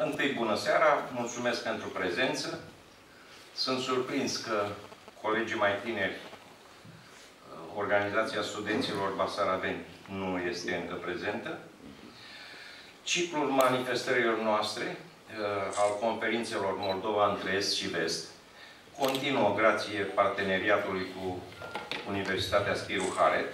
Întâi, bună seara, mulțumesc pentru prezență. Sunt surprins că colegii mai tineri, Organizația Studenților Basaraveni, nu este încă prezentă. Ciclul manifestărilor noastre uh, al conferințelor Moldova între Est și Vest continuă grație parteneriatului cu Universitatea Spiru Haret.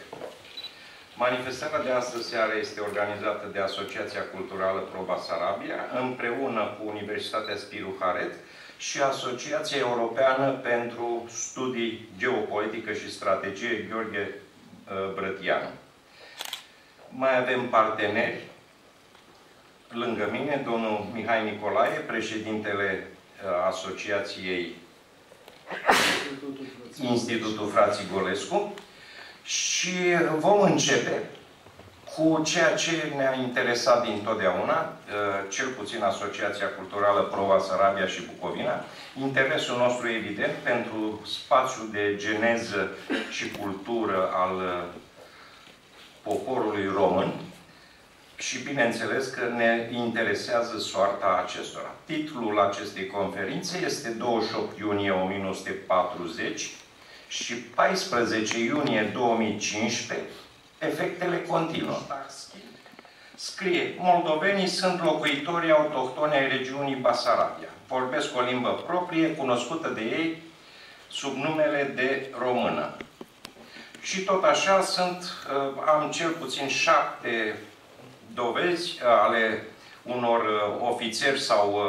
Manifestarea de astăzi seară este organizată de Asociația Culturală Pro Basarabia împreună cu Universitatea Spiru Haret și Asociația Europeană pentru Studii Geopolitică și Strategie Gheorghe uh, Brătianu. Mai avem parteneri lângă mine, domnul Mihai Nicolae, președintele uh, Asociației Institutul Frații Golescu și vom începe cu ceea ce ne-a interesat dintotdeauna, uh, cel puțin Asociația Culturală Prova Sarabia și Bucovina, interesul nostru evident pentru spațiul de geneză și cultură al uh, poporului român. Și bineînțeles că ne interesează soarta acestora. Titlul acestei conferințe este 28 iunie 1940 și 14 iunie 2015 efectele continuă. Scrie, moldovenii sunt locuitorii autohtoni ai regiunii Basarabia. Vorbesc o limbă proprie, cunoscută de ei sub numele de română. Și tot așa sunt, uh, am cel puțin șapte dovezi uh, ale unor uh, ofițeri sau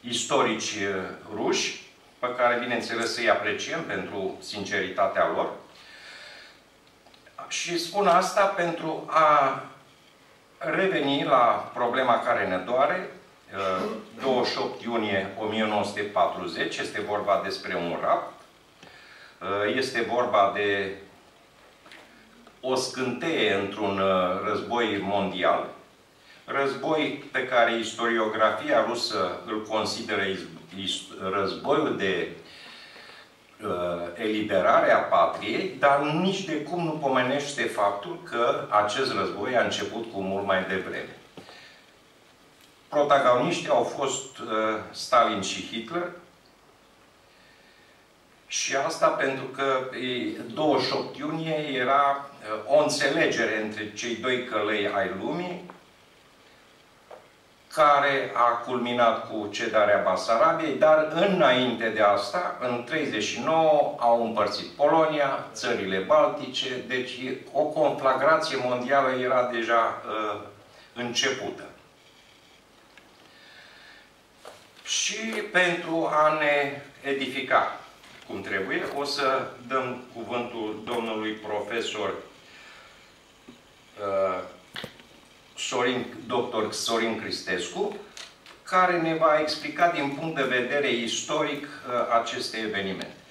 istorici ruși, pe care, bineînțeles, îi apreciem pentru sinceritatea lor, și spun asta pentru a reveni la problema care ne doare. 28 uh, iunie 1940, este vorba despre un rap. Uh, este vorba de o scânteie într-un uh, război mondial. Război pe care istoriografia rusă îl consideră războiul de uh, eliberarea patriei, dar nici de cum nu pomenește faptul că acest război a început cu mult mai devreme. Protagoniștii au fost uh, Stalin și Hitler, și asta pentru că 28 iunie era uh, o înțelegere între cei doi călăi ai lumii, care a culminat cu cedarea Basarabiei, dar înainte de asta, în 39, au împărțit Polonia, țările Baltice, deci o conflagrație mondială era deja uh, începută. Și pentru a ne edifica cum trebuie, o să dăm cuvântul domnului profesor uh, Sorin, dr. Sorin Cristescu, care ne va explica din punct de vedere istoric uh, aceste evenimente.